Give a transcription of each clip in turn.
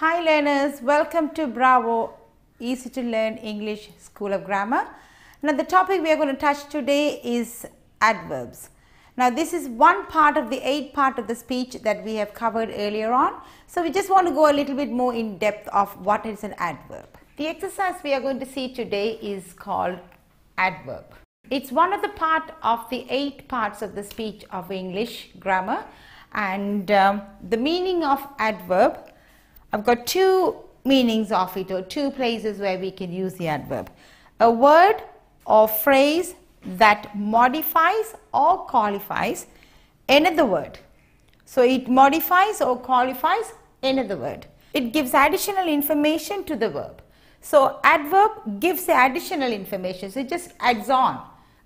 Hi learners, welcome to Bravo Easy to Learn English School of Grammar. Now the topic we are going to touch today is adverbs. Now this is one part of the eight part of the speech that we have covered earlier on. So we just want to go a little bit more in depth of what is an adverb. The exercise we are going to see today is called adverb. It's one of the part of the eight parts of the speech of English grammar and um, the meaning of adverb I've got two meanings of it or two places where we can use the adverb. A word or phrase that modifies or qualifies another word. So it modifies or qualifies another word. It gives additional information to the verb. So adverb gives the additional information. So it just adds on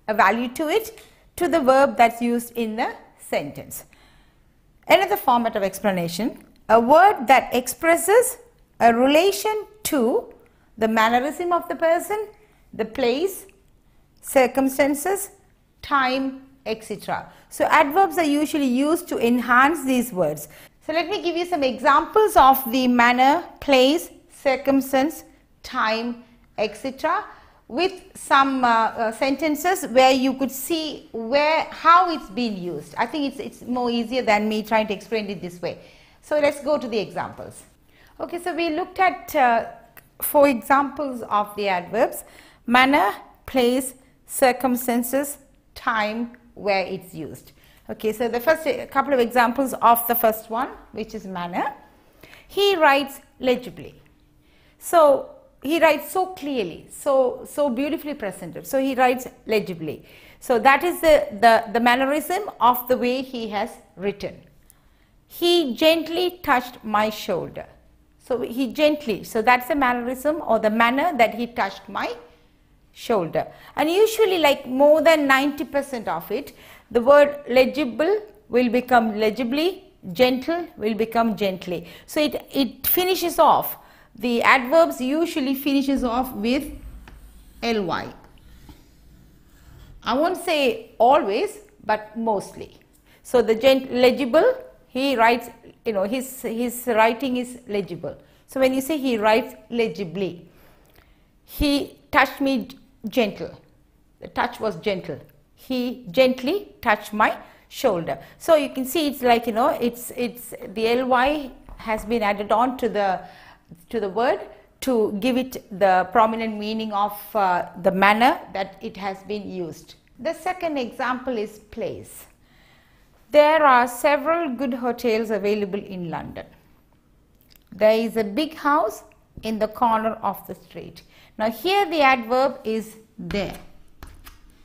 a value to it to the verb that's used in the sentence. Another format of explanation, a word that expresses a relation to the mannerism of the person, the place, circumstances, time, etc. So adverbs are usually used to enhance these words. So let me give you some examples of the manner, place, circumstance, time, etc. with some uh, uh, sentences where you could see where how it's been used. I think it's, it's more easier than me trying to explain it this way. So let's go to the examples. Okay, so we looked at uh, four examples of the adverbs manner, place, circumstances, time, where it's used. Okay, so the first couple of examples of the first one, which is manner. He writes legibly. So he writes so clearly, so so beautifully presented. So he writes legibly. So that is the, the, the mannerism of the way he has written. He gently touched my shoulder. So he gently, so that's the mannerism or the manner that he touched my shoulder. And usually like more than 90% of it, the word legible will become legibly, gentle will become gently. So it, it finishes off. The adverbs usually finishes off with ly. I won't say always, but mostly. So the gent legible he writes, you know, his, his writing is legible. So when you say he writes legibly, he touched me gentle. The touch was gentle. He gently touched my shoulder. So you can see it's like, you know, it's, it's the ly has been added on to the, to the word to give it the prominent meaning of uh, the manner that it has been used. The second example is place. There are several good hotels available in London. There is a big house in the corner of the street. Now here the adverb is there.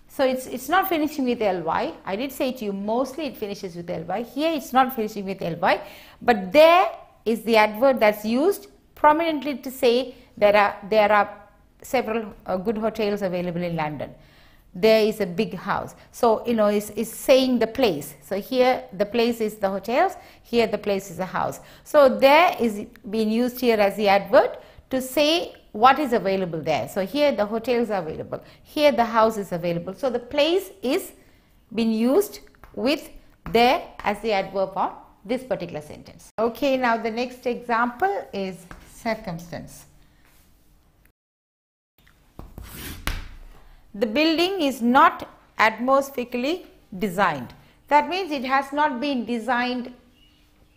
So it's, it's not finishing with ly. I did say to you mostly it finishes with ly. Here it's not finishing with ly. But there is the adverb that's used prominently to say there are, there are several uh, good hotels available in London there is a big house. So, you know, it's, it's saying the place. So, here the place is the hotels, here the place is a house. So, there is being used here as the adverb to say what is available there. So, here the hotels are available, here the house is available. So, the place is being used with there as the adverb of this particular sentence. Okay, now the next example is circumstance. The building is not atmospherically designed. That means it has not been designed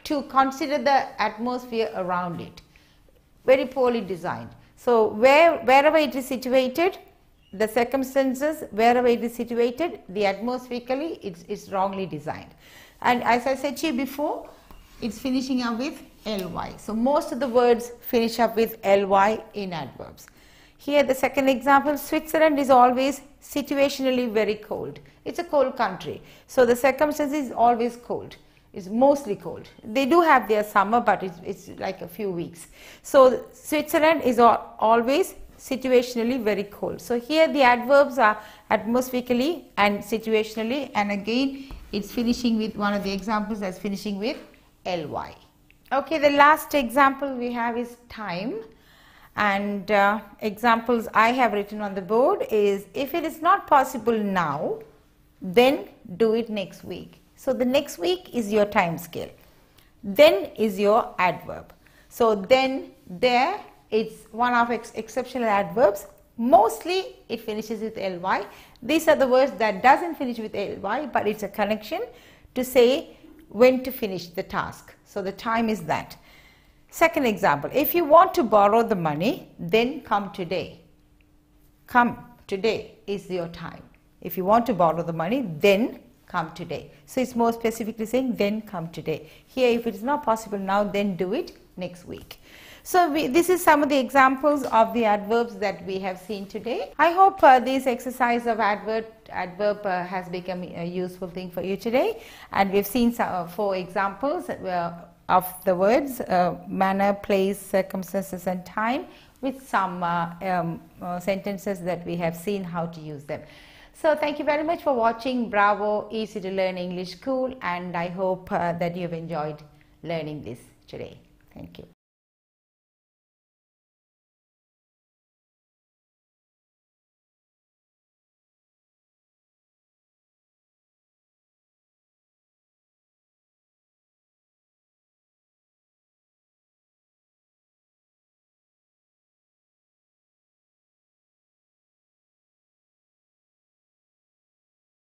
to consider the atmosphere around it. Very poorly designed. So, where, wherever it is situated, the circumstances, wherever it is situated, the atmospherically it's, it's wrongly designed. And as I said to you before, it's finishing up with ly. So, most of the words finish up with ly in adverbs. Here the second example, Switzerland is always situationally very cold. It's a cold country. So the circumstance is always cold. It's mostly cold. They do have their summer, but it's, it's like a few weeks. So Switzerland is always situationally very cold. So here the adverbs are atmospherically and situationally and again it's finishing with one of the examples that's finishing with ly. Okay, the last example we have is time and uh, examples I have written on the board is if it is not possible now, then do it next week. So the next week is your time scale. Then is your adverb. So then there it's one of ex- exceptional adverbs. Mostly it finishes with ly. These are the words that doesn't finish with ly but it's a connection to say when to finish the task. So the time is that. Second example, if you want to borrow the money, then come today. Come today is your time. If you want to borrow the money, then come today. So it's more specifically saying then come today. Here if it is not possible now, then do it next week. So we, this is some of the examples of the adverbs that we have seen today. I hope uh, this exercise of adverb, adverb uh, has become a useful thing for you today. And we've seen some, uh, four examples uh, of the words uh, manner, place, circumstances and time with some uh, um, sentences that we have seen how to use them. So thank you very much for watching Bravo Easy to Learn English School and I hope that you've enjoyed learning this today. Thank you.